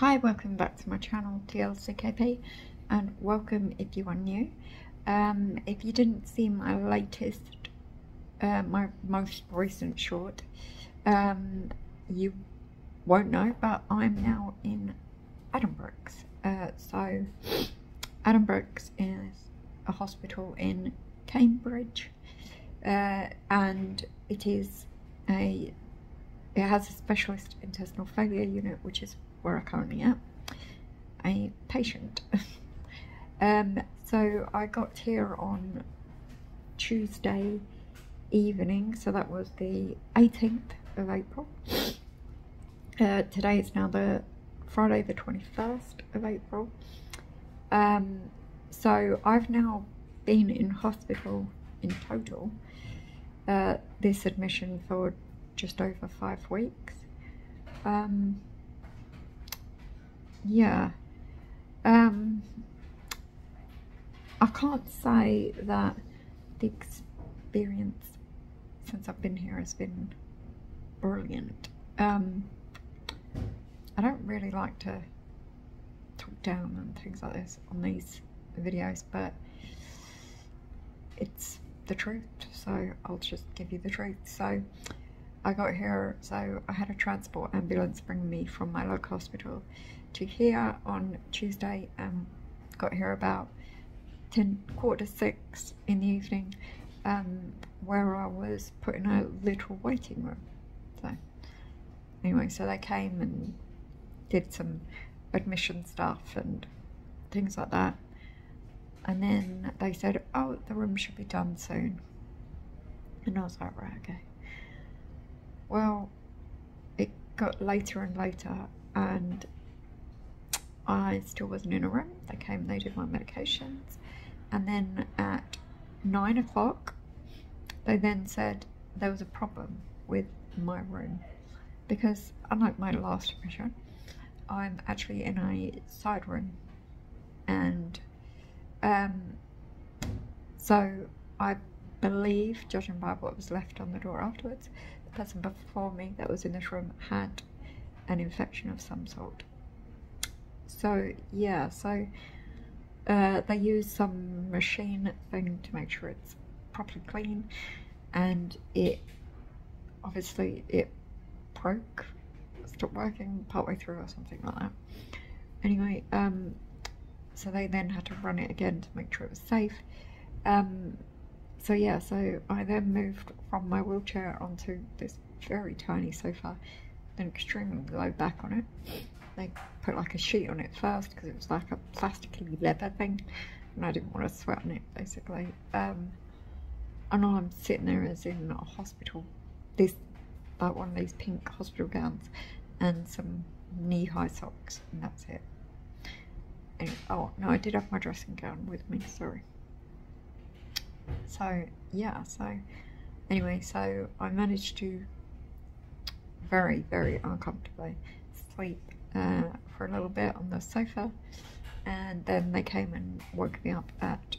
Hi, welcome back to my channel TLCKP and welcome if you are new. Um, if you didn't see my latest, uh, my most recent short, um, you won't know, but I'm now in Addenbrooke's. Uh, so, Addenbrooke's is a hospital in Cambridge uh, and it is a it has a specialist intestinal failure unit which is where I currently am a patient. Um, so I got here on Tuesday evening so that was the 18th of April. Uh, today is now the Friday the 21st of April. Um, so I've now been in hospital in total uh, this admission for just over five weeks. Um, yeah. Um, I can't say that the experience since I've been here has been brilliant. Um, I don't really like to talk down and things like this on these videos, but it's the truth so I'll just give you the truth so I got here so I had a transport ambulance bring me from my local hospital to here on Tuesday and got here about 10 quarter 6 in the evening um, where I was put in a little waiting room so anyway so they came and did some admission stuff and things like that and then they said, oh, the room should be done soon. And I was like, right, okay. Well, it got later and later and I still wasn't in a room. They came, they did my medications. And then at nine o'clock, they then said there was a problem with my room because unlike my last admission, I'm actually in a side room and um, so I believe, judging by what was left on the door afterwards, person before me that was in this room had an infection of some sort. So yeah, so uh, they use some machine thing to make sure it's properly clean and it obviously it broke stopped working partway through or something like that anyway um so they then had to run it again to make sure it was safe. Um, so yeah, so I then moved from my wheelchair onto this very tiny sofa, then extremely low back on it. They put like a sheet on it first because it was like a plasticky leather thing, and I didn't want to sweat on it basically. Um, and all I'm sitting there is in a hospital, this like one of these pink hospital gowns, and some knee-high socks, and that's it. Anyway, oh, no, I did have my dressing gown with me, sorry. So, yeah, so, anyway, so I managed to very, very uncomfortably sleep uh, for a little bit on the sofa. And then they came and woke me up at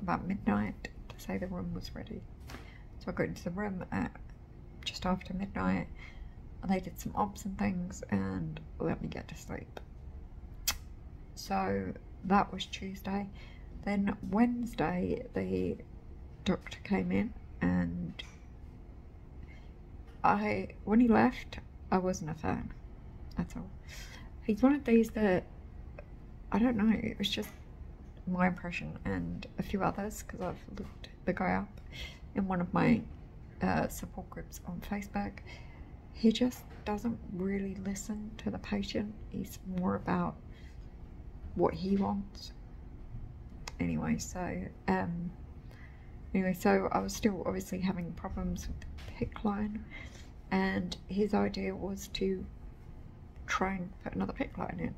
about midnight to say the room was ready. So I got into the room at just after midnight and they did some obs and things and let me get to sleep. So that was Tuesday. Then Wednesday, the doctor came in and I, when he left, I wasn't a fan. That's all. He's one of these that, I don't know, it was just my impression and a few others because I've looked the guy up in one of my uh, support groups on Facebook. He just doesn't really listen to the patient. He's more about what he wants. Anyway, so um, anyway, so I was still obviously having problems with the PICC line, and his idea was to try and put another PICC line in,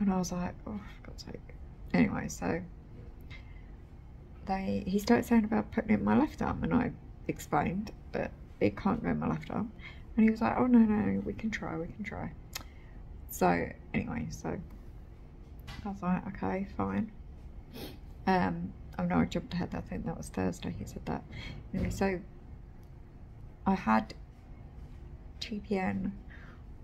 and I was like, oh, for God's sake. Anyway, so they he started saying about putting it in my left arm, and I explained that it can't go in my left arm, and he was like, oh no no, we can try, we can try. So anyway, so I was like, okay, fine. Um, oh no, I jumped ahead. I think that was Thursday. He said that. Anyway, so I had TPN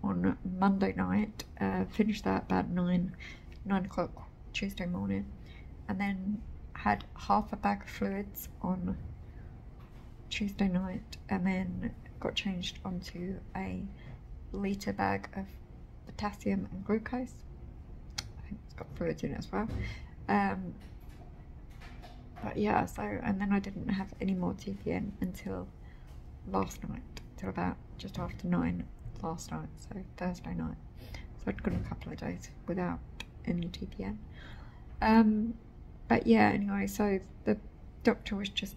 on Monday night, uh, finished that about 9, 9 o'clock Tuesday morning, and then had half a bag of fluids on Tuesday night, and then got changed onto a litre bag of potassium and glucose. I think it's got fluids in it as well. Um, but yeah, so, and then I didn't have any more TPN until last night, till about just after nine last night, so Thursday night. So I'd gone a couple of days without any TPN. Um, but yeah, anyway, so the doctor was just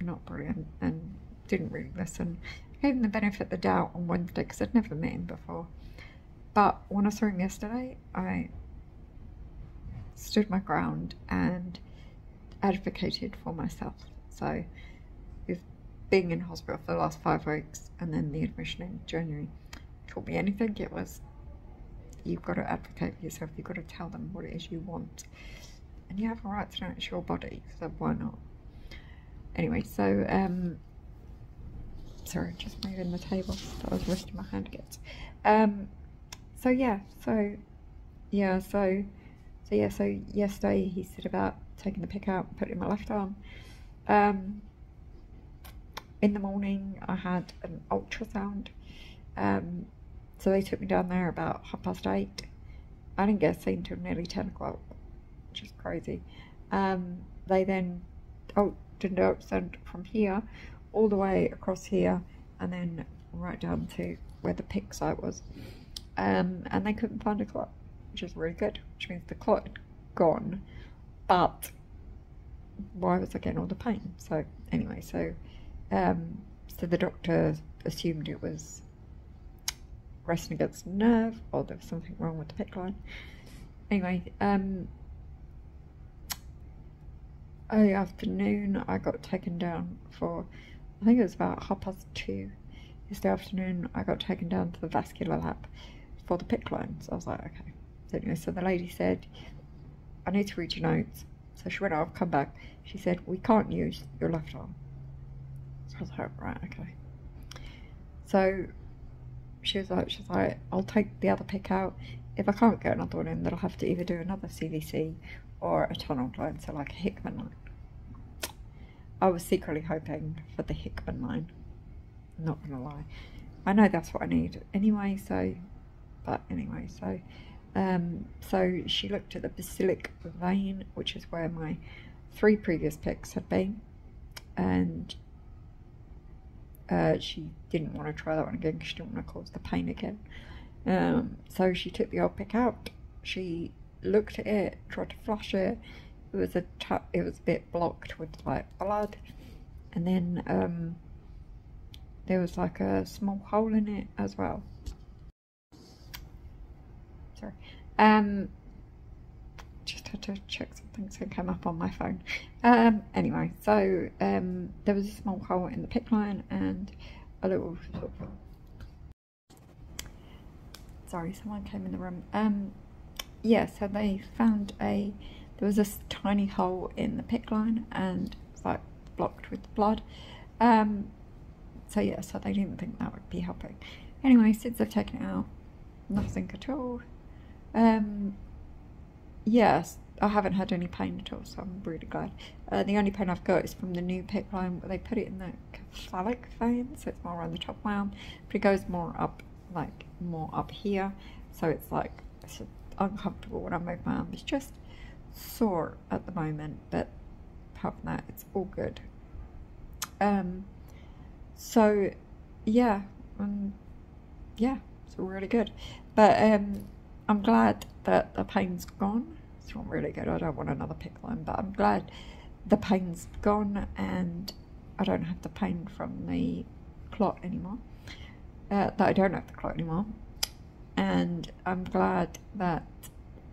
not brilliant and didn't really listen. Gave him the benefit of the doubt on Wednesday because I'd never met him before. But when I saw him yesterday, I stood my ground and advocated for myself. So, with being in hospital for the last five weeks and then the admission in January taught me anything, it was you've got to advocate for yourself, you've got to tell them what it is you want. And you have a right to know it's your body, so why not? Anyway, so, um, sorry, just moving the table that I was resting my hand against. Um, so yeah, so, yeah, so, so yeah, so yesterday he said about taking the PICC out and putting it in my left arm. Um, in the morning, I had an ultrasound. Um, so they took me down there about half past eight. I didn't get seen till nearly 10 o'clock, which is crazy. Um, they then oh, did an ultrasound from here all the way across here and then right down to where the PICC site was. Um, and they couldn't find a clot, which is really good, which means the clot gone but why was I getting all the pain? So anyway, so um, so the doctor assumed it was resting against the nerve or there was something wrong with the PICC line. Anyway, um, early afternoon I got taken down for, I think it was about half past two yesterday afternoon I got taken down to the vascular lab for the PICC line. So I was like, okay. So the lady said, I need to read your notes. So she went off, come back. She said, we can't use your left arm. So I was like, right, okay. So she was like, she's like, I'll take the other PICC out. If I can't get another one in, then I'll have to either do another CVC or a tunnel line, so like a Hickman line. I was secretly hoping for the Hickman line. Not gonna lie. I know that's what I need anyway, so, but anyway, so um, so she looked at the basilic vein, which is where my three previous PICCs had been, and uh, she didn't want to try that one again because she didn't want to cause the pain again. Um, so she took the old PICC out. She looked at it, tried to flush it. It was a it was a bit blocked with like blood, and then um, there was like a small hole in it as well sorry. Um, just had to check something so it came up on my phone. Um, anyway, so um, there was a small hole in the PICC line and a little sort of, sorry, someone came in the room. Um, yeah, so they found a, there was this tiny hole in the PICC line and like blocked with blood. Um, so yeah, so they didn't think that would be helping. Anyway, since they've taken it out, nothing at all. Um, yes, I haven't had any pain at all, so I'm really glad. Uh, the only pain I've got is from the new PICC line, where they put it in the cephalic vein, so it's more around the top of my arm, but it goes more up, like, more up here, so it's like, it's uncomfortable when I move my arm. It's just sore at the moment, but apart from that, it's all good. Um, so, yeah, um, yeah, it's really good. But, um, I'm glad that the pain's gone. It's not really good. I don't want another PICC line, but I'm glad the pain's gone and I don't have the pain from the clot anymore. Uh, that I don't have the clot anymore. And I'm glad that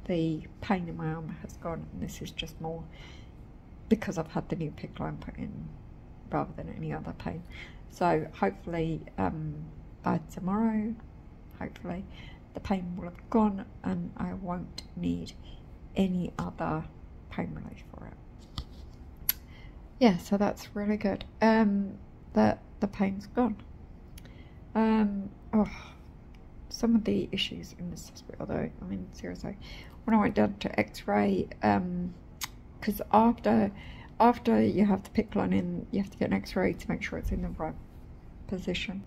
the pain in my arm has gone and this is just more because I've had the new PICC line put in rather than any other pain. So hopefully um, by tomorrow, hopefully, the pain will have gone and I won't need any other pain relief for it. Yeah, so that's really good. Um, that the pain's gone. Um, oh, some of the issues in this hospital, though, I mean, seriously, when I went down to X-ray, because um, after after you have the PICC line in, you have to get an X-ray to make sure it's in the right position,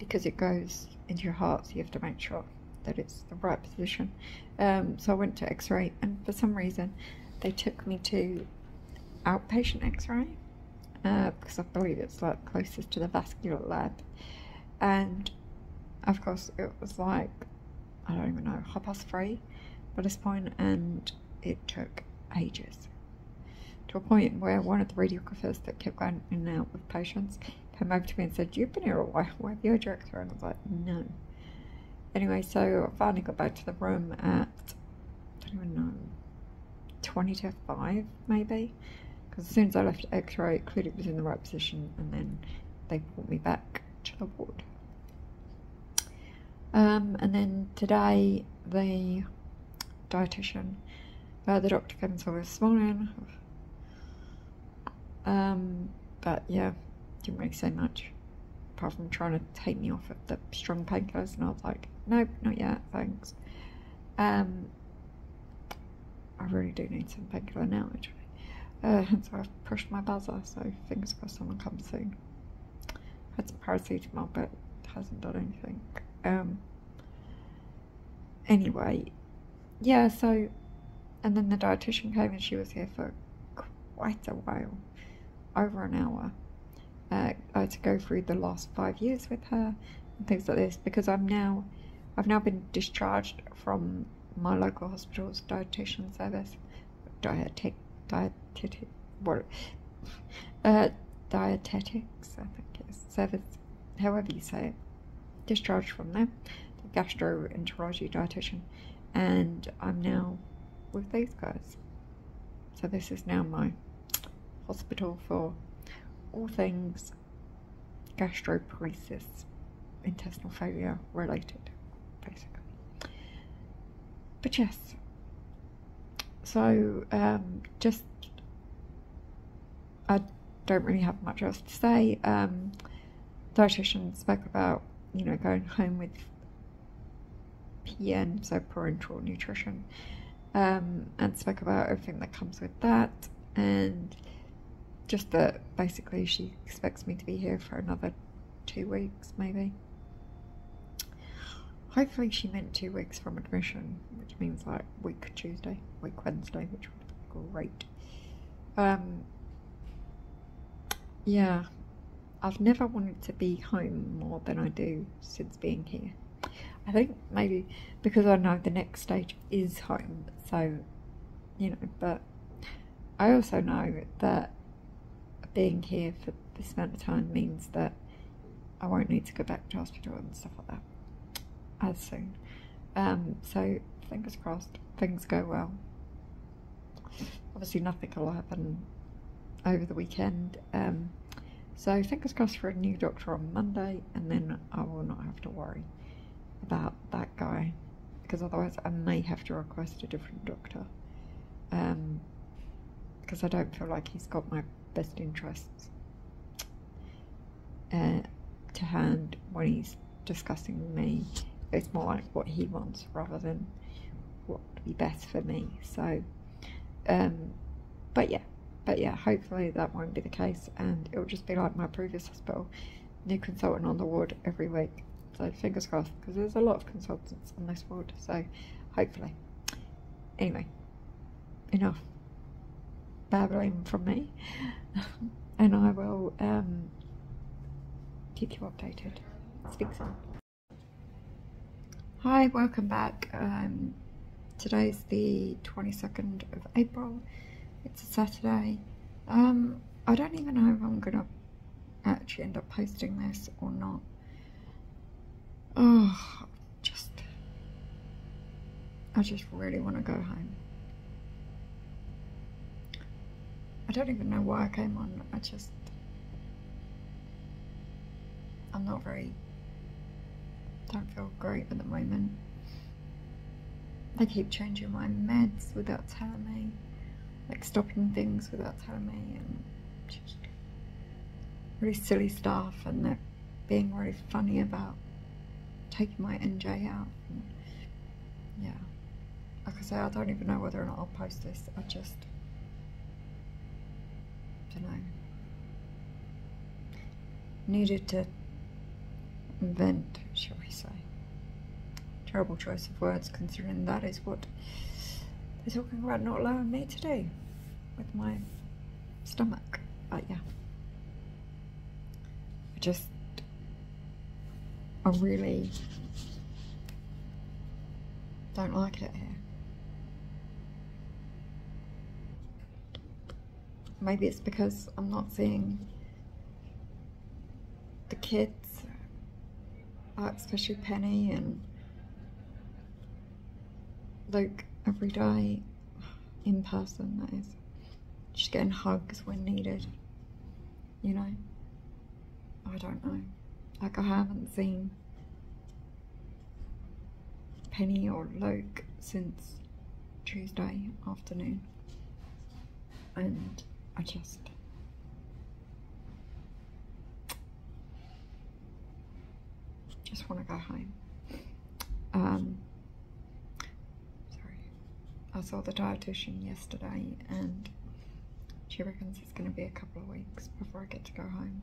because it goes into your heart, so you have to make sure that it's the right position. Um, so I went to X-ray, and for some reason, they took me to outpatient X-ray uh, because I believe it's like closest to the vascular lab, and of course it was like I don't even know half past three by this point, and it took ages to a point where one of the radiographers that kept going in and out with patients came over to me and said, "You've been here a while. Why have you your X-ray?" And I was like, "No." Anyway, so I finally got back to the room at I don't even know 20 to 5 maybe. Because as soon as I left x-ray it clearly was in the right position and then they brought me back to the ward. Um, and then today the dietitian uh, the doctor came and saw me this morning. Um, but yeah didn't really say much apart from trying to take me off of the strong painkillers and I was like nope not yet thanks um, I really do need some painkiller now actually uh, so I've pushed my buzzer, so fingers crossed someone comes soon. Had some paracetamol, but hasn't done anything. Um, anyway, yeah, so, and then the dietitian came and she was here for quite a while, over an hour. Uh, I had to go through the last five years with her and things like this because I'm now, I've now been discharged from my local hospital's dietitian service, dietic dietetic, what, uh, dietetics, I think it's service, however you say it, discharged from there, the gastroenterology dietitian, and I'm now with these guys. So this is now my hospital for all things gastroparesis, intestinal failure related, basically. But yes, so um, just I don't really have much else to say. Um, dietitian spoke about you know going home with PN, so parenteral nutrition, um, and spoke about everything that comes with that, and just that basically she expects me to be here for another two weeks, maybe. Hopefully, she meant two weeks from admission, which means like week Tuesday, week Wednesday, which would be great. Um, yeah, I've never wanted to be home more than I do since being here. I think maybe because I know the next stage is home, so you know, but I also know that being here for this amount of time means that I won't need to go back to hospital and stuff like that as soon. Um, so fingers crossed, things go well. Obviously, nothing will happen over the weekend. Um, so fingers crossed for a new doctor on Monday, and then I will not have to worry about that guy because otherwise I may have to request a different doctor. Um, because I don't feel like he's got my best interests uh, to hand when he's discussing me it's more like what he wants rather than what would be best for me. So, um, but yeah, but yeah, hopefully that won't be the case, and it will just be like my previous hospital, new consultant on the ward every week. So fingers crossed, because there's a lot of consultants on this ward. So hopefully, anyway, enough babbling from me, and I will um, keep you updated. Speak soon. Hi, welcome back. Um, today's the 22nd of April. It's a Saturday. Um, I don't even know if I'm going to actually end up posting this or not. Oh, just... I just really want to go home. I don't even know why I came on. I just... I'm not very don't feel great at the moment. They keep changing my meds without telling me, like stopping things without telling me, and just really silly stuff. And they're being really funny about taking my NJ out. And yeah. Like I say, I don't even know whether or not I'll post this. I just don't know. Needed to vent. Terrible choice of words considering that is what they're talking about not allowing me to do with my stomach. But yeah. I just I really don't like it here. Maybe it's because I'm not seeing the kids, uh, especially Penny and Luke every day in person, that is. Just getting hugs when needed, you know? I don't know. Like, I haven't seen Penny or Luke since Tuesday afternoon. And I just. Just want to go home. Um. I saw the dietitian yesterday and she reckons it's going to be a couple of weeks before I get to go home.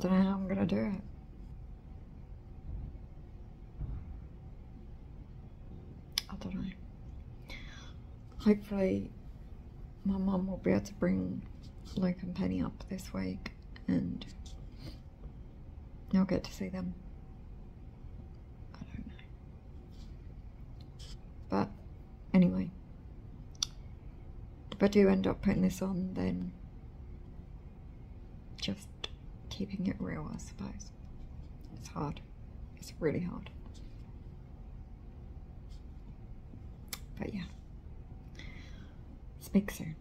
Don't know how I'm going to do it. I don't know. Hopefully, my mum will be able to bring Luke and Penny up this week and I'll get to see them. I don't know. But anyway, if I do end up putting this on, then just keeping it real, I suppose. It's hard. It's really hard. But yeah. Speak soon.